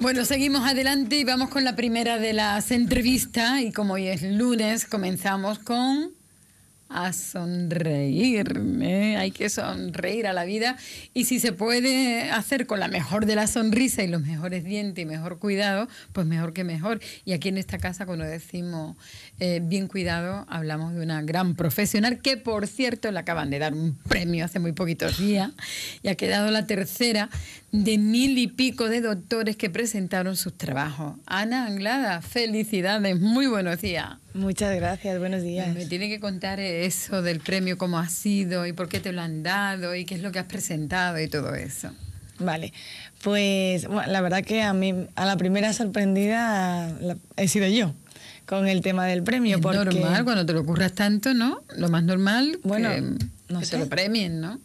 Bueno, seguimos adelante y vamos con la primera de las entrevistas y como hoy es lunes, comenzamos con a sonreír. Hay que sonreír a la vida y si se puede hacer con la mejor de la sonrisa y los mejores dientes y mejor cuidado, pues mejor que mejor. Y aquí en esta casa, cuando decimos eh, bien cuidado, hablamos de una gran profesional que, por cierto, le acaban de dar un premio hace muy poquitos días y ha quedado la tercera de mil y pico de doctores que presentaron sus trabajos. Ana Anglada, felicidades, muy buenos días. Muchas gracias, buenos días. Me tiene que contar eso del premio, cómo ha sido y por qué te lo han dado y qué es lo que has presentado y todo eso. Vale, pues la verdad que a mí, a la primera sorprendida he sido yo con el tema del premio. Es normal, cuando te lo ocurras tanto, ¿no? Lo más normal bueno, que, no que te lo premien, ¿no?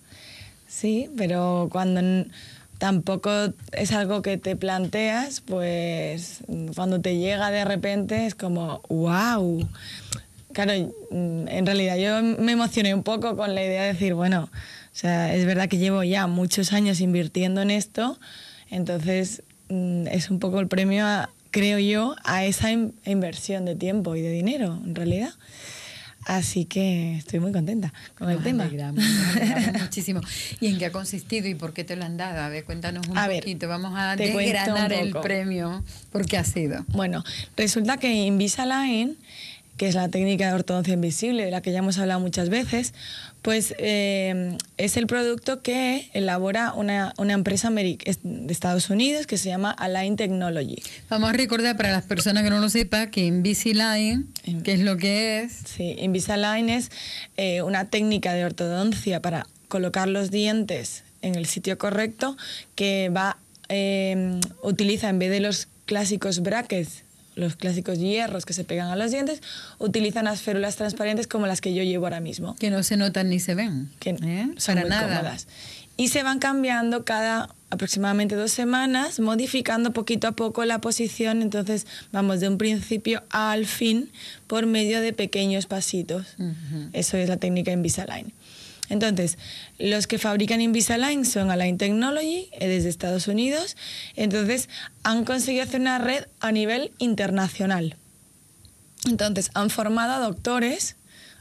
Sí, pero cuando tampoco es algo que te planteas, pues cuando te llega de repente es como, wow. Claro, en realidad yo me emocioné un poco con la idea de decir, bueno, o sea, es verdad que llevo ya muchos años invirtiendo en esto, entonces mm, es un poco el premio, creo yo, a esa inversión de tiempo y de dinero, en realidad. Así que estoy muy contenta con el tema. muchísimo. ¿Y en qué ha consistido y por qué te lo han dado? A ver, cuéntanos un poquito. Vamos a desgranar el premio. ¿Por qué ha sido? Bueno, resulta que Invisalign que es la técnica de ortodoncia invisible, de la que ya hemos hablado muchas veces, pues eh, es el producto que elabora una, empresa de Estados Unidos que se llama Align Technology. Vamos a recordar para las personas que no lo sepan que Invisalign, ¿qué es lo que es? Sí, Invisalign es eh, una técnica de ortodoncia para colocar los dientes en el sitio correcto que va eh, utiliza en vez de los clásicos brackets los clásicos hierros que se pegan a los dientes, utilizan las férulas transparentes como las que yo llevo ahora mismo. Que no se notan ni se ven. Que ¿eh? son Para nada. Cómodas. Y se van cambiando cada aproximadamente dos semanas, modificando poquito a poco la posición. Entonces vamos de un principio al fin por medio de pequeños pasitos. Eso es la técnica Invisalign. Entonces, los que fabrican Invisalign son Align Technology, eh, desde Estados Unidos. Entonces, han conseguido hacer una red a nivel internacional. Entonces, han formado a doctores,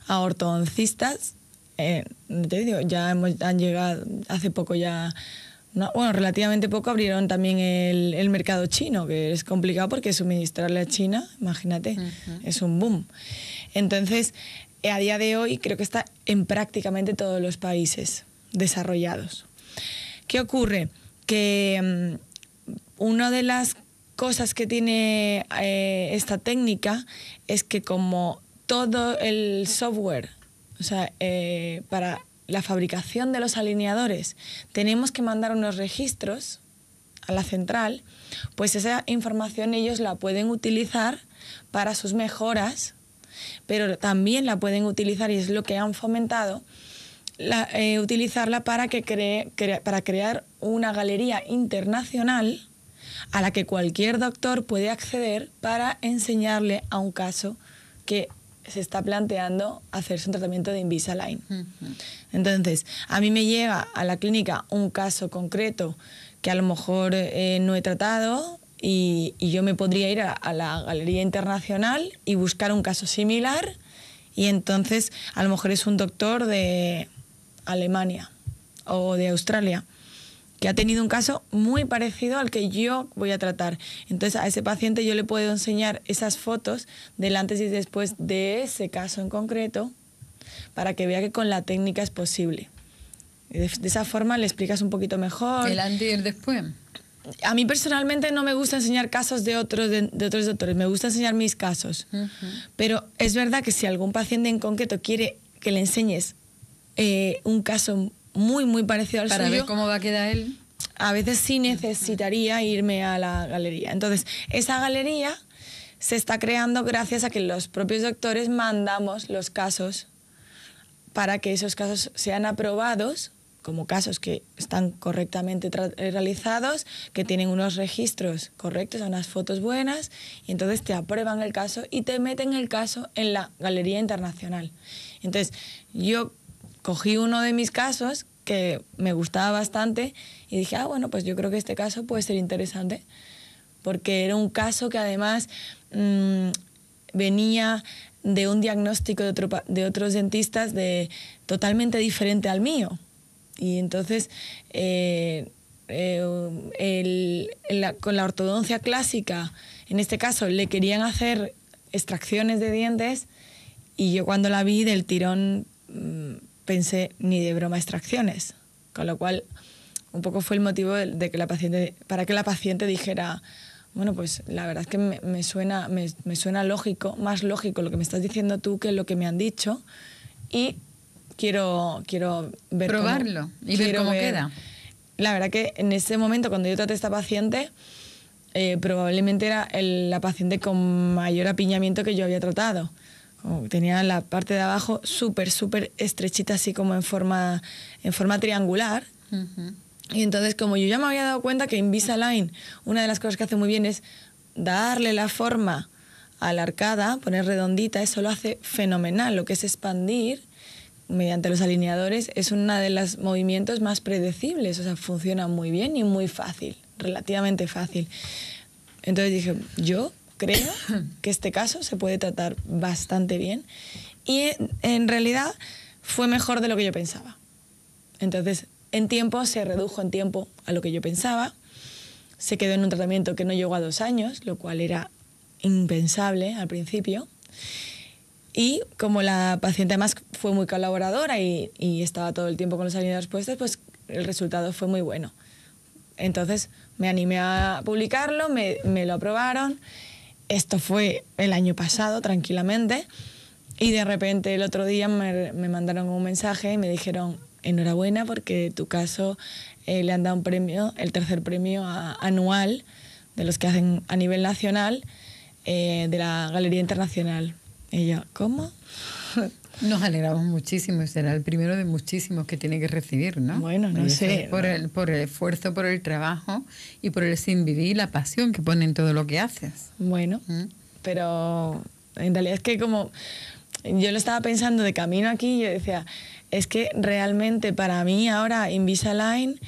a ortodoncistas. Eh, te digo, ya han llegado hace poco ya bueno, relativamente poco abrieron también el, mercado chino, que es complicado porque suministrarle a China, imagínate, es un boom. Entonces, a día de hoy creo que está en prácticamente todos los países desarrollados. ¿Qué ocurre? Que mm, una de las cosas que tiene eh, esta técnica es que como todo el software, o sea, eh, para la fabricación de los alineadores, tenemos que mandar unos registros a la central, pues esa información ellos la pueden utilizar para sus mejoras pero también la pueden utilizar, y es lo que han fomentado, eh, utilizarla para, que cree, para crear una galería internacional a la que cualquier doctor puede acceder para enseñarle a un caso que se está planteando hacerse un tratamiento de Invisalign. Entonces, a mí me llega a la clínica un caso concreto que a lo mejor eh, no he tratado y, yo me podría ir a, la Galería Internacional y buscar un caso similar y entonces a lo mejor es un doctor de Alemania o de Australia que ha tenido un caso muy parecido al que yo voy a tratar. Entonces a ese paciente yo le puedo enseñar esas fotos del antes y después de ese caso en concreto para que vea que con la técnica es posible. De, esa forma le explicas un poquito mejor. El antes y el después a mí personalmente no me gusta enseñar casos de otros, de, otros doctores, me gusta enseñar mis casos. Pero es verdad que si algún paciente en concreto quiere que le enseñes eh, un caso muy, muy parecido al suyo... Para ver cómo va a quedar él. A veces sí necesitaría irme a la galería. Entonces, esa galería se está creando gracias a que los propios doctores mandamos los casos para que esos casos sean aprobados como casos que están correctamente eh, realizados, que tienen unos registros correctos, unas fotos buenas, y entonces te aprueban el caso y te meten el caso en la Galería Internacional. Entonces, yo cogí uno de mis casos que me gustaba bastante y dije, ah, bueno, pues yo creo que este caso puede ser interesante porque era un caso que además mm, venía de un diagnóstico de, de otros dentistas de, totalmente diferente al mío. Y entonces, eh, eh, con la ortodoncia clásica, en este caso, le querían hacer extracciones de dientes y yo cuando la vi del tirón mm, pensé, ni de broma extracciones. Con lo cual, un poco fue el motivo de, que la paciente, para que la paciente dijera, bueno, pues la verdad es que me, suena, me, suena lógico, más lógico lo que me estás diciendo tú que lo que me han dicho. Y quiero, quiero ver Probarlo y ver cómo queda. La verdad que en ese momento, cuando yo traté a esta paciente, eh, probablemente era la paciente con mayor apiñamiento que yo había tratado. tenía la parte de abajo súper, súper estrechita, así como en forma, en forma triangular. Y entonces, como yo ya me había dado cuenta que Invisalign, una de las cosas que hace muy bien es darle la forma a la arcada, poner redondita, eso lo hace fenomenal. Lo que es expandir mediante los alineadores es uno de los movimientos más predecibles, o sea, funciona muy bien y muy fácil, relativamente fácil. Entonces dije, yo creo que este caso se puede tratar bastante bien y en realidad fue mejor de lo que yo pensaba. Entonces en tiempo se redujo en tiempo a lo que yo pensaba. Se quedó en un tratamiento que no llegó a dos años, lo cual era impensable al principio. Y como la paciente además fue muy colaboradora y, estaba todo el tiempo con los alineadores puestos, pues el resultado fue muy bueno. Entonces me animé a publicarlo, me, lo aprobaron. Esto fue el año pasado, tranquilamente. Y de repente el otro día me, me mandaron un mensaje y me dijeron, enhorabuena porque tu caso eh, le han dado un premio, el tercer premio anual de los que hacen a nivel nacional eh, de la Galería Internacional. Y yo, ¿cómo? Nos alegramos muchísimo y será el primero de muchísimos que tiene que recibir, ¿no? Bueno, no sé. Por, El, por el esfuerzo, por el trabajo y por el sin vivir la pasión que pone en todo lo que haces. Bueno, ¿Mm? pero en realidad es que como yo lo estaba pensando de camino aquí, yo decía, es que realmente para mí ahora Invisalign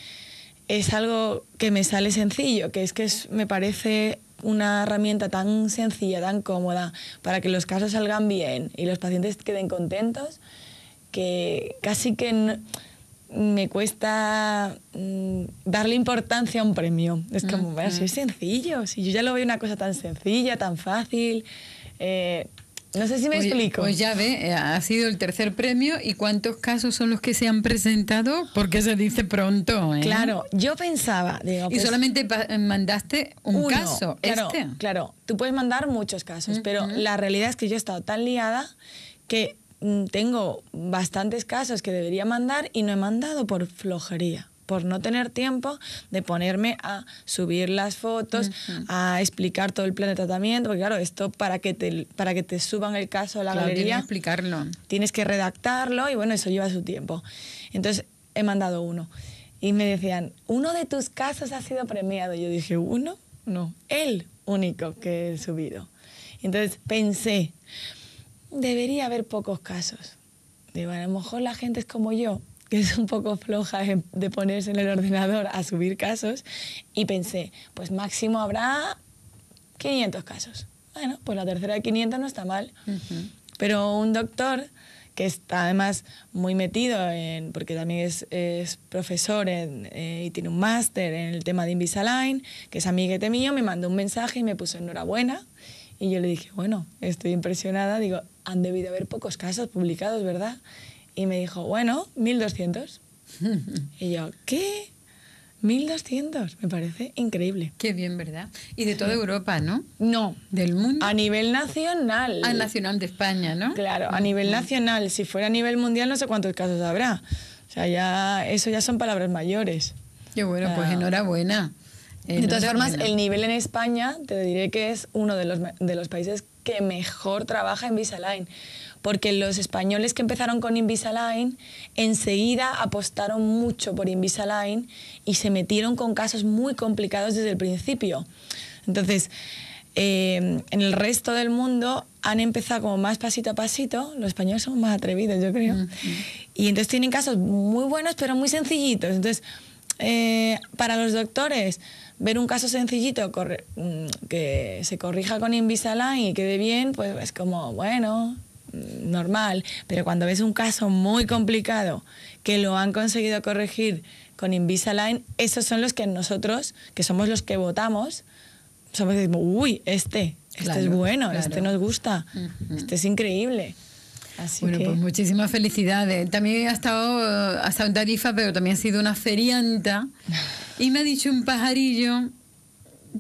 es algo que me sale sencillo, que es que me parece una herramienta tan sencilla, tan cómoda, para que los casos salgan bien y los pacientes queden contentos, que casi que me cuesta mm, darle importancia a un premio. Es como, bueno, si es sencillo, si yo ya lo veo una cosa tan sencilla, tan fácil. Eh, no sé si me explico. Pues ya ve, eh, ha sido el tercer premio. ¿Y cuántos casos son los que se han presentado? Porque se dice pronto. ¿eh? Claro, yo pensaba. Digo, y pues solamente eh, mandaste un caso. Claro, este. claro, tú puedes mandar muchos casos, pero la realidad es que yo he estado tan liada que mm, tengo bastantes casos que debería mandar y no he mandado por flojería por no tener tiempo de ponerme a subir las fotos, a explicar todo el plan de tratamiento, porque claro, esto para que te, para que te suban el caso a la galería, tienes que explicarlo. Tienes que redactarlo y bueno, eso lleva su tiempo. Entonces he mandado uno y me decían, uno de tus casos ha sido premiado. Yo dije, ¿uno? No, el único que he subido. Entonces pensé, debería haber pocos casos. Digo, a lo mejor la gente es como yo, que es un poco floja de ponerse en el ordenador a subir casos y pensé, pues máximo habrá 500 casos. Bueno, pues la tercera de 500 no está mal. Pero un doctor que está además muy metido en, porque también es, es profesor eh, y tiene un máster en el tema de Invisalign, que es amiguete mío, me mandó un mensaje y me puso enhorabuena. Y yo le dije, bueno, estoy impresionada, digo, han debido haber pocos casos publicados, ¿verdad? Y me dijo, bueno, 1200. y yo, ¿qué? 1200, me parece increíble. Qué bien, ¿verdad? Y de toda Europa, ¿no? No. ¿Del mundo? A nivel nacional. A nacional de España, ¿no? Claro, a nivel nacional. Si fuera a nivel mundial, no sé cuántos casos habrá. O sea, ya, eso ya son palabras mayores. Qué bueno, pues enhorabuena. De todas formas, el nivel en España, te diré que es uno de los, de los países que mejor trabaja en Visalign porque los españoles que empezaron con Invisalign enseguida apostaron mucho por Invisalign y se metieron con casos muy complicados desde el principio. Entonces, eh, en el resto del mundo han empezado como más pasito a pasito, los españoles son más atrevidos, yo creo, y entonces tienen casos muy buenos pero muy sencillitos. Entonces, eh, para los doctores, ver un caso sencillito mm, que se corrija con Invisalign y quede bien, pues es como, bueno, normal. Pero cuando ves un caso muy complicado que lo han conseguido corregir con Invisalign, esos son los que nosotros, que somos los que votamos, somos decimos, uy, este, este es bueno, este nos gusta, este es increíble. bueno, pues muchísimas felicidades. También ha estado, ha estado en Tarifa, pero también ha sido una ferianta. Y me ha dicho un pajarillo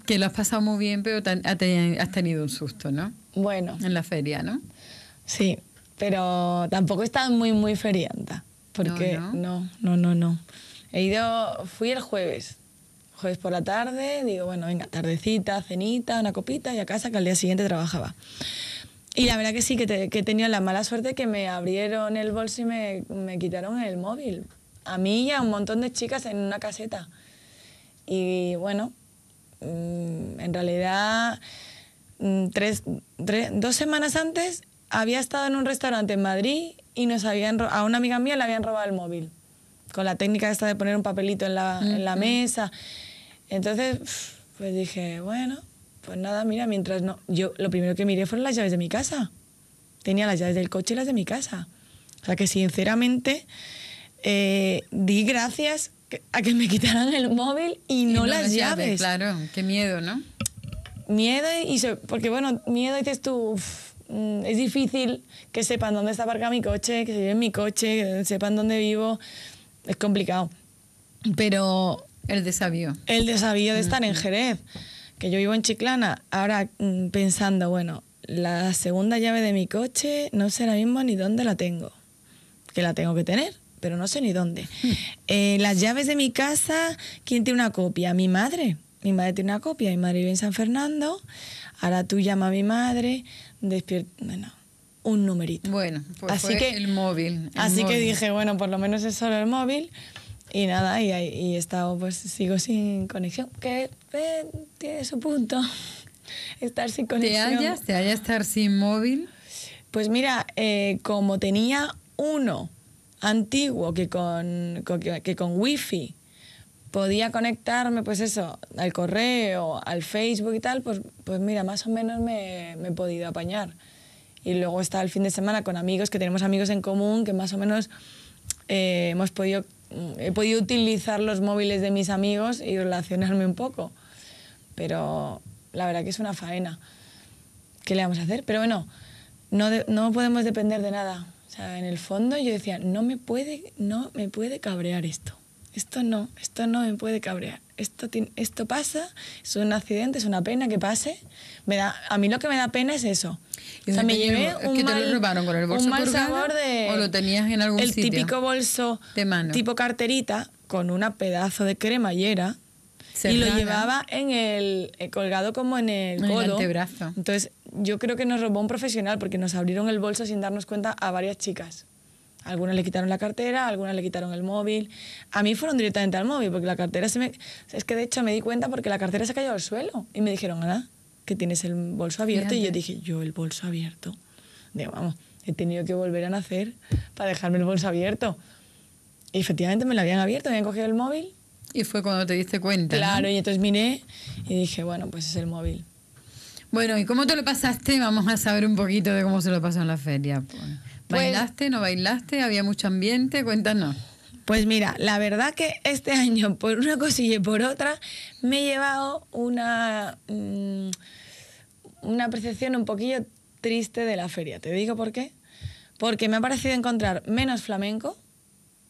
que lo has pasado muy bien, pero has tenido un susto, ¿no? Bueno. En la feria, ¿no? Sí, pero tampoco he estado muy, muy ferianta. Porque no, no, no, no. He ido, fui el jueves, jueves por la tarde, digo, bueno, venga, tardecita, cenita, una copita y a casa que al día siguiente trabajaba. Y la verdad que sí, que, te, que he tenido la mala suerte que me abrieron el bolso y me, me, quitaron el móvil. A mí y a un montón de chicas en una caseta. Y bueno, mm, en realidad, mm, tres, dos semanas antes había estado en un restaurante en Madrid y nos habían, a una amiga mía le habían robado el móvil. Con la técnica esta de poner un papelito en la, en la mesa. Entonces, pues dije, bueno, pues nada, mira, mientras no. Yo lo primero que miré fueron las llaves de mi casa. Tenía las llaves del coche y las de mi casa. O sea que sinceramente eh, di gracias a que me quitaran el móvil y, no, las, llaves. Claro, qué miedo, ¿no? Miedo y. Porque bueno, miedo dices tú. Mm, es difícil que sepan dónde está aparcado mi coche, que se vive en mi coche, que sepan dónde vivo. Es complicado. Pero el desafío. El desafío de estar en Jerez, que yo vivo en Chiclana, ahora mm, pensando, bueno, la segunda llave de mi coche no sé ahora mismo ni dónde la tengo, que la tengo que tener, pero no sé ni dónde. Eh, las llaves de mi casa, ¿quién tiene una copia? Mi madre. Mi madre tiene una copia, mi madre vive en San Fernando, ahora tú llama a mi madre, despierta, bueno, un numerito. Bueno, pues así que, el móvil. así que dije, bueno, por lo menos es solo el móvil. Y nada, y, he estado, pues sigo sin conexión, que eh, tiene su punto, estar sin conexión. ¿Te hallas? ¿Te hallas estar sin móvil? Pues mira, eh, como tenía uno antiguo que con, que, con wifi podía conectarme, pues eso, al correo, al Facebook y tal, pues, pues mira, más o menos me, me he podido apañar. Y luego está el fin de semana con amigos, que tenemos amigos en común, que más o menos eh, hemos podido, he podido utilizar los móviles de mis amigos y relacionarme un poco. Pero la verdad que es una faena. ¿Qué le vamos a hacer? Pero bueno, no, no podemos depender de nada. O sea, en el fondo yo decía, no me puede, no me puede cabrear esto. Esto no, esto no me puede cabrear. Esto, esto pasa, es un accidente, es una pena que pase. Me da, a mí lo que me da pena es eso o sea, me llevé un mal, con el bolso sabor de... ¿O lo tenías en algún el sitio? El típico bolso de mano. tipo carterita con una pedazo de cremallera y lo llevaba en el eh, colgado como en el en codo. El antebrazo. Entonces, yo creo que nos robó un profesional porque nos abrieron el bolso sin darnos cuenta a varias chicas. Algunas le quitaron la cartera, algunas le quitaron el móvil. A mí fueron directamente al móvil porque la cartera se me... Es que de hecho me di cuenta porque la cartera se cayó al suelo y me dijeron, Ana, que tienes el bolso abierto. Y yo dije, yo el bolso abierto. Digo, vamos, he tenido que volver a nacer para dejarme el bolso abierto. Y efectivamente me lo habían abierto, me habían cogido el móvil. Y fue cuando te diste cuenta. Claro, y entonces miré y dije, bueno, pues es el móvil. Bueno, ¿y cómo te lo pasaste? Vamos a saber un poquito de cómo se lo pasó en la feria. Pues, pues ¿Bailaste, no bailaste? ¿Había mucho ambiente? Cuéntanos. Pues mira, la verdad que este año, por una cosilla y por otra, me he llevado una, mm, una percepción un poquillo triste de la feria. ¿Te digo por qué? Porque me ha parecido encontrar menos flamenco,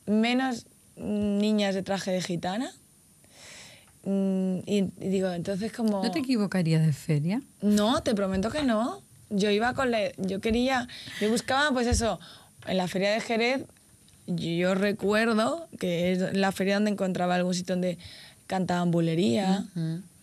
menos niñas de traje de gitana. Mm, y, digo, entonces como... ¿No te equivocarías de feria? No, te prometo que no. Yo iba con la... Yo quería... Yo buscaba, pues eso, en la feria de Jerez yo recuerdo que es la feria donde encontraba algún sitio donde cantaban bulería.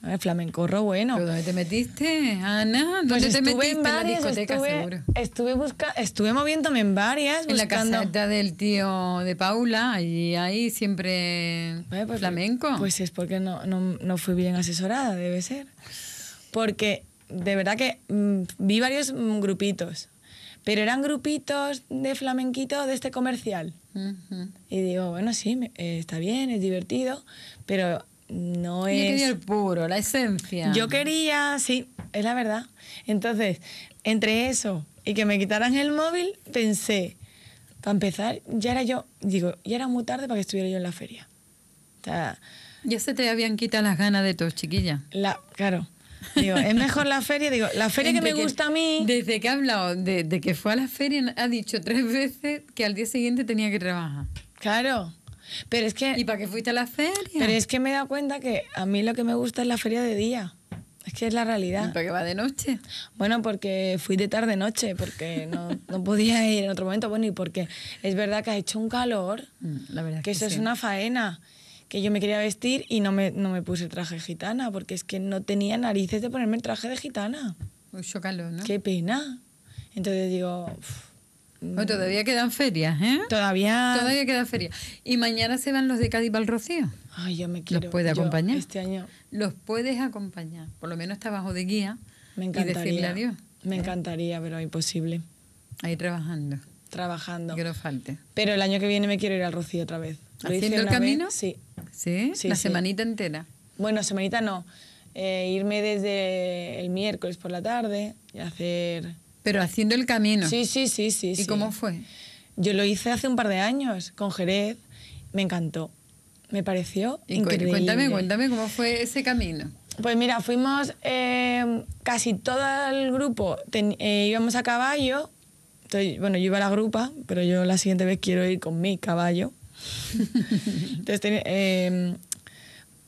El flamencorro bueno. ¿Pero dónde te metiste, Ana? ¿Dónde pues te estuve en, varias, la discoteca, estuve, seguro? Estuve, busca, estuve moviéndome en varias. En la caseta del tío de Paula, allí ahí siempre pues, flamenco. Pues es porque no, no, no fui bien asesorada, debe ser. Porque de verdad que mm, vi varios mm, grupitos pero eran grupitos de flamenquito de este comercial. Y digo, bueno, sí, eh, está bien, es divertido, pero no Yo es... quería el puro, la esencia. Yo quería, sí, es la verdad. Entonces, entre eso y que me quitaran el móvil, pensé, para empezar, ya era yo, digo, ya era muy tarde para que estuviera yo en la feria. O sea, Ya se te habían quitado las ganas de todo, chiquilla. la, claro, digo, es mejor la feria, digo, la feria que me Entre gusta a mí, Desde que ha hablado de, de que fue a la feria, ha dicho tres veces que al día siguiente tenía que trabajar. claro. Pero es que ¿Y para qué fuiste a la feria? Pero es que me he dado cuenta que a mí lo que me gusta es la feria de día. Es que es la ¿Y realidad. para qué va de noche? Bueno, porque fui de tarde noche, porque no, no podía ir en otro momento. Bueno, y porque es verdad que ha hecho un calor, Mm, La verdad es que eso es sí. una faena. Que yo me quería vestir y no me, no me puse traje de gitana, porque es que no tenía narices de ponerme el traje de gitana. Mucho calor, ¿no? Qué pena. Entonces digo, Bueno, todavía quedan ferias, ¿eh? todavía... Todavía quedan ferias. Y mañana se van los de Cádiz el Rocío. Ay, yo me quiero... puede yo acompañar? Este año Los puedes acompañar. Por lo menos está bajo de guía. me Y decirle encantaría. adiós. Me encantaría, pero imposible. Ahí trabajando. Trabajando. Que no falte. Pero el año que viene me quiero ir al Rocío otra vez. ¿Haciendo el vez, camino? Sí. ¿Sí? Sí, la sí. semanita entera. Bueno, semanita no. Eh, irme desde el miércoles por la tarde y hacer... Pero haciendo el camino. Sí, sí, sí, sí. ¿Y sí. cómo fue? Yo lo hice hace un par de años con Jerez. Me encantó. Me pareció Y increíble. cuéntame, cuéntame cómo fue ese camino. Pues mira, fuimos eh, casi todo el grupo, ten- eh, íbamos a caballo. Entonces, bueno, yo iba a la grupa, pero yo la siguiente vez quiero ir con mi caballo. Entonces, eh,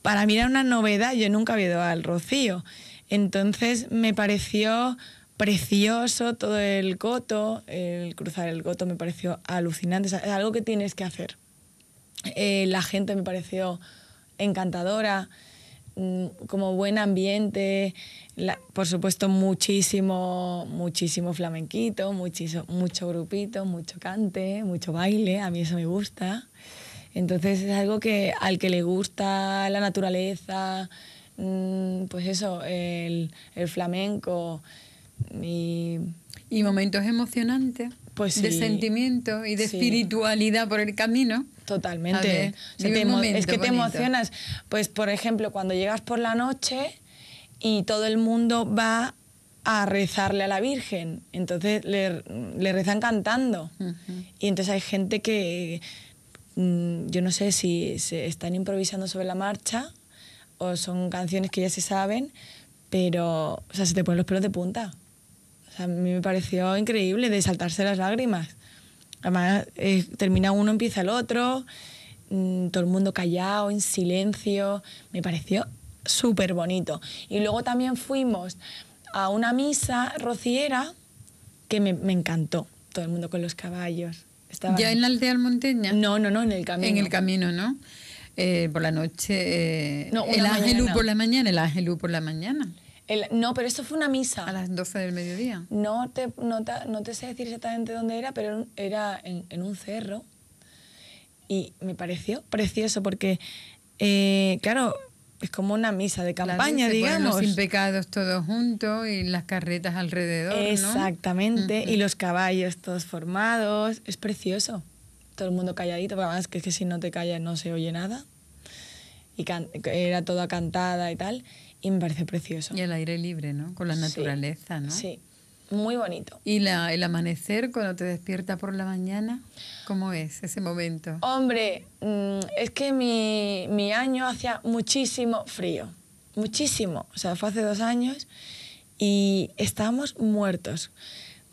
para mí era una novedad, yo nunca había ido al Rocío. Entonces me pareció precioso todo el coto, el cruzar el coto me pareció alucinante, es algo que tienes que hacer. Eh, la gente me pareció encantadora, como buen ambiente, la- por supuesto muchísimo, muchísimo flamenquito, muchísimo, mucho grupito, mucho cante, mucho baile, a mí eso me gusta. Entonces es algo que al que le gusta la naturaleza, mm, pues eso, el, el flamenco y Y momentos emocionantes. Pues De sentimiento y de Sí. espiritualidad por el camino. Totalmente. ver, O sea, dime te un emo- momento es que te emocionas. Pues, por ejemplo, cuando llegas por la noche y todo el mundo va a rezarle a la Virgen, entonces le, le rezan cantando. Y entonces hay gente que, mm, yo no sé si se están improvisando sobre la marcha o son canciones que ya se saben, pero o sea, se te ponen los pelos de punta. O sea, a mí me pareció increíble de saltarse las lágrimas. Además, eh, termina uno, empieza el otro, mm, todo el mundo callado, en silencio. Me pareció súper bonito. Y luego también fuimos a una misa rociera que me, me encantó. Todo el mundo con los caballos. Estaban- ¿Ya en la aldea almonteña? No, no, no, en el camino. En el camino, ¿no? Eh, por la noche. eh, No, el mañana. por la mañana, el ángelú por la mañana. El- no, pero esto fue una misa. A las 12 del mediodía. No te, no, te, no te sé decir exactamente dónde era, pero era en, en un cerro. Y me pareció precioso porque, eh, claro, es como una misa de campaña, digamos. Los impecados todos juntos y las carretas alrededor. Exactamente. Y los caballos todos formados. Es precioso. Todo el mundo calladito, porque además que, es que si no te callas no se oye nada. Y era toda cantada y tal. Y me pareció precioso. Y al aire libre, ¿no? Con la Sí. naturaleza, ¿no? Sí, muy bonito. ¿Y la, el amanecer cuando te despierta por la mañana? ¿Cómo es ese momento? Hombre, mm, es que mi, mi año hacía muchísimo frío, muchísimo. O sea, fue hace dos años y estábamos muertos.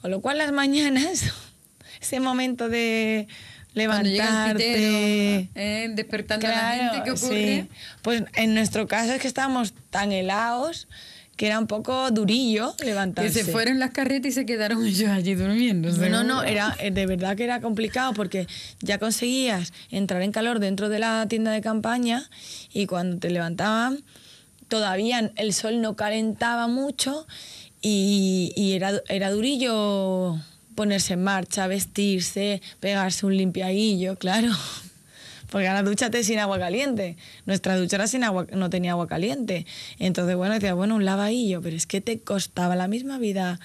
Con lo cual las mañanas, ese momento de Pitero, levantarte... ¿eh? despertando a la gente, ¿qué ocurre? sí. Pues en nuestro caso es que estábamos tan helados que era un poco durillo Que levantarse. se fueron las carretas y se quedaron ellos allí durmiendo. No, no, era, eh, de verdad que era complicado porque ya conseguías entrar en calor dentro de la tienda de campaña y cuando te levantaban todavía el sol no calentaba mucho y, y era, era durillo ponerse en marcha, vestirse, pegarse un limpiadillo, claro. Porque ahora dúchate sin agua caliente. Nuestra ducha era sin agua, no tenía agua caliente. Entonces, bueno, decía, bueno, un lavadillo, pero es que te costaba la misma vida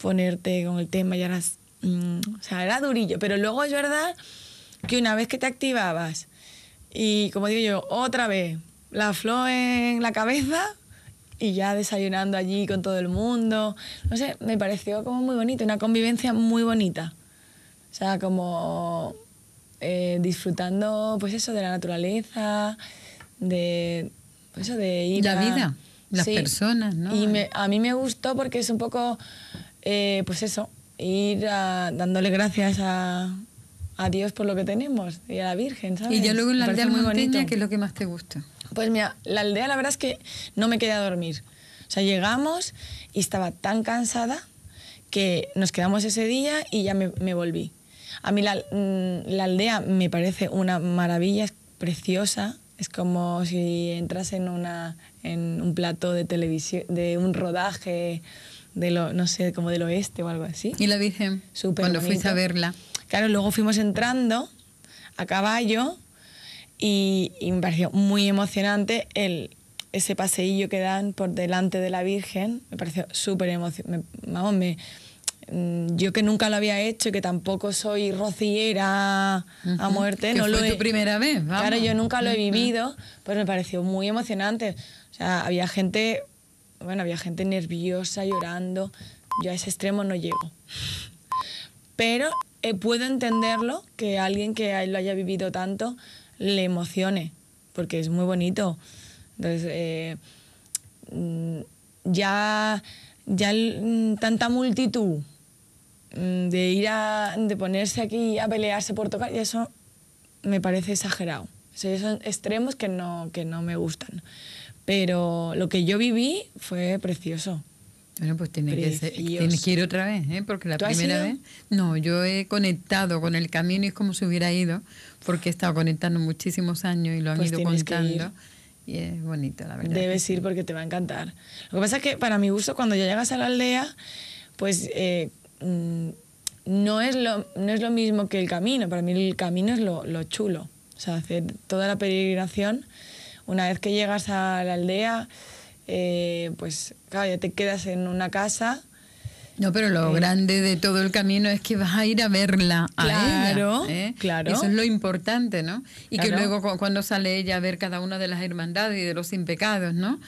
ponerte con el tema y ahora... mm, o sea, era durillo. Pero luego es verdad que una vez que te activabas y, como digo yo, otra vez la flor en la cabeza y ya desayunando allí con todo el mundo. No sé, me pareció como muy bonito, una convivencia muy bonita. O sea, como eh, disfrutando, pues eso, de la naturaleza, de, pues eso, de ir La a- vida, las Sí. personas, ¿no? Y me- a mí me gustó porque es un poco, eh, pues eso, ir a- dándole gracias a, a Dios por lo que tenemos y a la Virgen, ¿sabes? Y ya luego en la aldea muy bonito. ¿qué es lo que más te gusta? Pues mira, la aldea la verdad es que no me quedé a dormir. O sea, llegamos y estaba tan cansada que nos quedamos ese día y ya me, me volví. A mí la, mm, la aldea me parece una maravilla, es preciosa. Es como si entras en, una, en un plato de televisión, de un rodaje, de lo, no sé, como del oeste o algo así. ¿Y la Virgen? Súper Cuando bonito. fuiste a verla. Claro, luego fuimos entrando a caballo y, y me pareció muy emocionante el, ese paseillo que dan por delante de la Virgen. Me pareció súper emocionante. Vamos, me, mm, yo que nunca lo había hecho y que tampoco soy rociera a muerte, no lo he, tu primera vez, vamos. Claro, yo nunca lo he vivido, pues me pareció muy emocionante. O sea, había gente, bueno, había gente nerviosa, llorando. Yo a ese extremo no llego. Pero eh, puedo entenderlo que alguien que lo haya vivido tanto le emocione, porque es muy bonito. Entonces, eh, mm, ya, ya mm, tanta multitud mm, de ir a de ponerse aquí a pelearse por tocar, y eso me parece exagerado. O son extremos que no, que no me gustan. Pero lo que yo viví fue precioso. Bueno, pues tienes que, tienes que ir otra vez, ¿eh? porque la ¿Tú has primera vez... No, yo he conectado con el camino y es como si hubiera ido, porque he estado conectando muchísimos años y lo han Pues ido contando. Y es bonito, la verdad. Debes ir porque te va a encantar. Lo que pasa es que para mi gusto, cuando ya llegas a la aldea, pues eh, mm, no, es lo, no es lo mismo que el camino. Para mí el camino es lo, lo chulo. O sea, hacer toda la peregrinación. Una vez que llegas a la aldea, eh, pues claro, ya te quedas en una casa. No, pero lo Eh, grande de todo el camino es que vas a ir a verla a Claro, ella. ¿eh? claro. Eso es lo importante, ¿no? Y que luego cu- cuando sale ella a ver cada una de las hermandades y de los impecados, ¿no?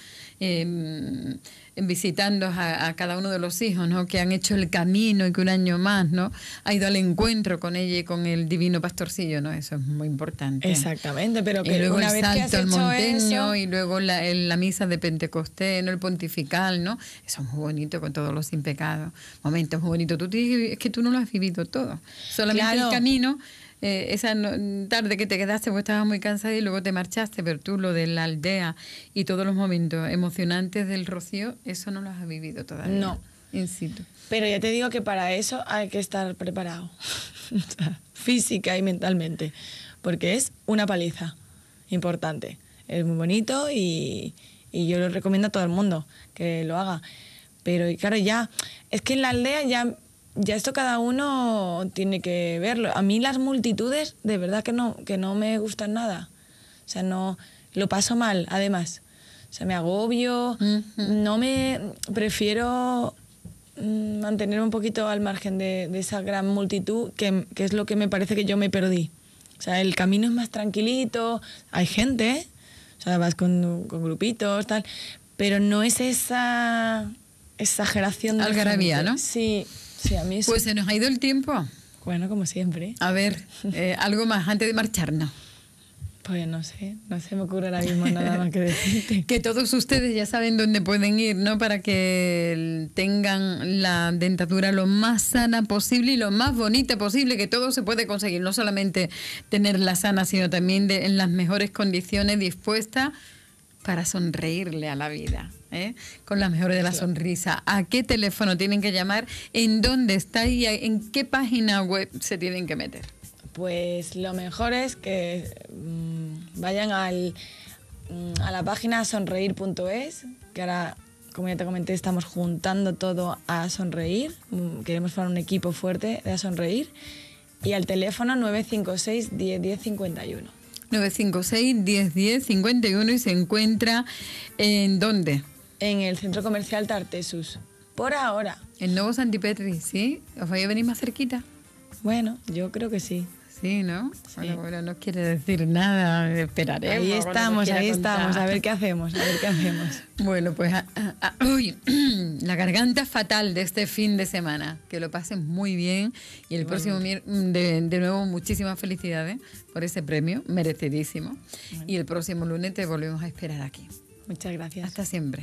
Eh, visitando a, a cada uno de los hijos, ¿no? Que han hecho el camino y que un año más, ¿no? Ha ido al encuentro con ella y con el divino pastorcillo, ¿no? Eso es muy importante. Exactamente, pero Y que luego una el vez que has salto al monteño eso, y luego la, el- la misa de Pentecostés, ¿no? el pontifical, ¿no? Eso es muy bonito con todos los sin pecados. Momentos muy bonitos. Tú tienes- es que tú no lo has vivido todo. Solamente Claro. el camino, eh, esa no- tarde que te quedaste porque estabas muy cansada y luego te marchaste, pero tú lo de la aldea y todos los momentos emocionantes del rocío, eso no lo has vivido todavía. No. In situ. Pero ya te digo que para eso hay que estar preparado, física y mentalmente, porque es una paliza importante. Es muy bonito y, y yo lo recomiendo a todo el mundo que lo haga. Pero y claro, ya, es que en la aldea ya, ya esto cada uno tiene que verlo. A mí las multitudes de verdad que no, que no me gustan nada. O sea, no, lo paso mal, además. O sea, me agobio, no me prefiero mm, mantenerme un poquito al margen de, de esa gran multitud, que, que es lo que me parece que yo me perdí. O sea, el camino es más tranquilito, hay gente, o sea, vas con, con grupitos, tal, pero no es esa exageración de Algarabía, gente. ¿no? Sí, sí, a mí eso. Pues se nos ha ido el tiempo. bueno, como siempre. A ver, eh, algo más antes de marcharnos. Pues no sé, no se me ocurre ahora mismo nada más que decirte. Que todos ustedes ya saben dónde pueden ir, ¿no? Para que tengan la dentadura lo más sana posible y lo más bonita posible, que todo se puede conseguir. No solamente tenerla sana, sino también de- en las mejores condiciones dispuesta para sonreírle a la vida, ¿eh? con la mejor de la sonrisa. ¿A qué teléfono tienen que llamar? ¿En dónde está y en qué página web se tienen que meter? Pues lo mejor es que mm, vayan al, mm, a la página sonreír.es, que ahora, como ya te comenté, estamos juntando todo a sonreír. Mm, Queremos formar un equipo fuerte de a sonreír. Y al teléfono 956 10 10 51. 956 1010 51 y se encuentra en dónde? En el centro comercial Tartesus. Por ahora. En Nuevo Santipetri, ¿sí? ¿Os vais a venir más cerquita? Bueno, yo creo que sí. Sí, ¿no? Bueno, no quiere decir nada, esperaremos. Ahí estamos, ahí estamos, a ver qué hacemos, a ver qué hacemos. Bueno, pues uy, la garganta fatal de este fin de semana. Que lo pasen muy bien y el próximo de, de nuevo muchísimas felicidades por ese premio, merecidísimo. Y el próximo lunes te volvemos a esperar aquí. Muchas gracias. Hasta siempre.